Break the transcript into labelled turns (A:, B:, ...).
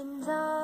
A: 现在。